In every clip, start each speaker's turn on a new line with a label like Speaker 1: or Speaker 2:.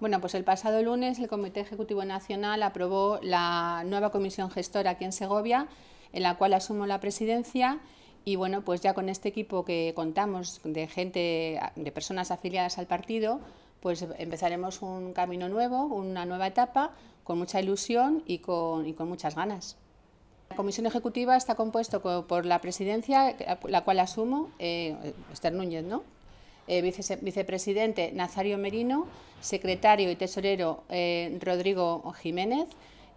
Speaker 1: Bueno, pues el pasado lunes el Comité Ejecutivo Nacional aprobó la nueva comisión gestora aquí en Segovia, en la cual asumo la presidencia y bueno, pues ya con este equipo que contamos de gente, de personas afiliadas al partido, pues empezaremos un camino nuevo, una nueva etapa, con mucha ilusión y con, muchas ganas. La comisión ejecutiva está compuesta por la presidencia, la cual asumo, eh, Esther Núñez, ¿no? Eh, vicepresidente Nazario Merino, secretario y tesorero eh, Rodrigo Jiménez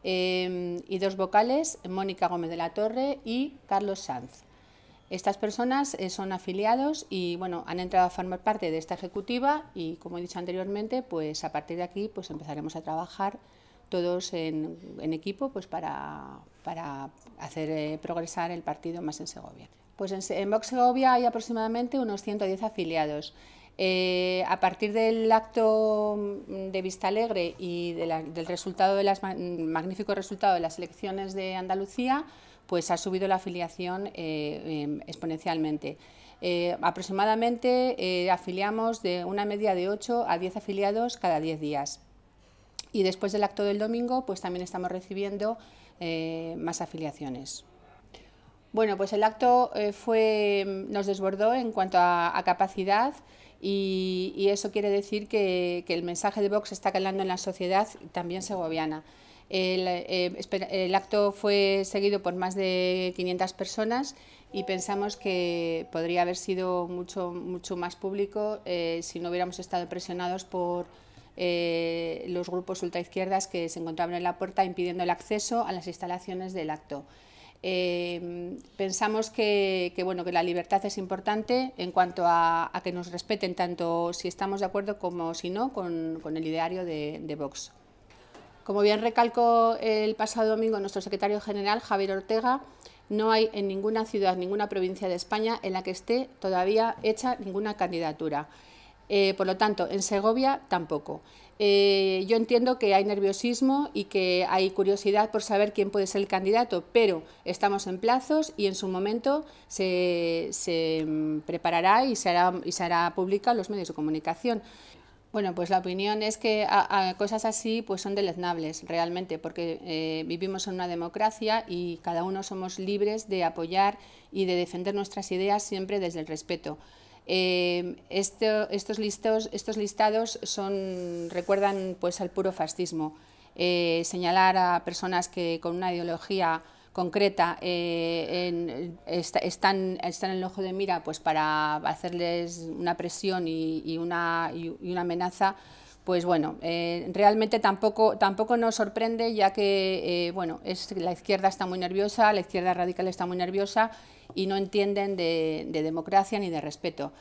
Speaker 1: eh, y dos vocales, Mónica Gómez de la Torre y Carlos Sanz. Estas personas son afiliados y bueno, han entrado a formar parte de esta ejecutiva y como he dicho anteriormente, pues a partir de aquí pues empezaremos a trabajar todos en, equipo pues para, para hacer progresar el partido más en Segovia. Pues en, Vox Segovia hay aproximadamente unos 110 afiliados. Eh, a partir del acto de Vista Alegre y del resultado de las, magnífico resultado de las elecciones de Andalucía, pues ha subido la afiliación eh, em, exponencialmente. Eh, aproximadamente afiliamos de una media de 8 a 10 afiliados cada 10 días. Y después del acto del domingo, pues también estamos recibiendo más afiliaciones. Bueno, pues el acto eh, fue, nos desbordó en cuanto a, capacidad y, eso quiere decir que, el mensaje de Vox está calando en la sociedad también segoviana. El, eh, el, acto fue seguido por más de 500 personas y pensamos que podría haber sido mucho, mucho más público eh, si no hubiéramos estado presionados por los grupos ultraizquierdas que se encontraban en la puerta impidiendo el acceso a las instalaciones del acto. Eh, pensamos que, bueno, que la libertad es importante en cuanto a, que nos respeten tanto si estamos de acuerdo como si no con, el ideario de, Vox. Como bien recalcó el pasado domingo nuestro secretario general, Javier Ortega, no hay en ninguna ciudad, ninguna provincia de España en la que esté todavía hecha ninguna candidatura. Eh, por lo tanto, en Segovia tampoco. Eh, yo entiendo que hay nerviosismo y que hay curiosidad por saber quién puede ser el candidato, pero estamos en plazos y en su momento se, mm, preparará y se, hará, y se hará los medios de comunicación. Bueno, pues la opinión es que cosas así pues son deleznables realmente, porque eh, vivimos en una democracia y cada uno somos libres de apoyar y de defender nuestras ideas siempre desde el respeto. Eh, estos, listos, estos listados son, recuerdan pues, al puro fascismo. Eh, señalar a personas que con una ideología concreta eh, están, están en el ojo de mira pues, para hacerles una presión y, una, y una amenaza, pues bueno, realmente tampoco, tampoco nos sorprende ya que bueno, es, la izquierda está muy nerviosa, la izquierda radical está muy nerviosa y no entienden de, democracia ni de respeto.